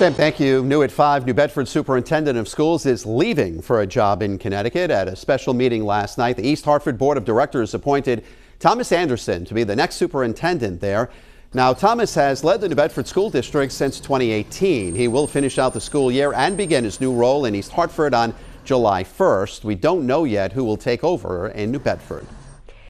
Sam, thank you. New at 5, New Bedford Superintendent of Schools is leaving for a job in Connecticut. At a special meeting last night, the East Hartford Board of Directors appointed Thomas Anderson to be the next superintendent there. Now, Thomas has led the New Bedford School District since 2018. He will finish out the school year and begin his new role in East Hartford on July 1st. We don't know yet who will take over in New Bedford.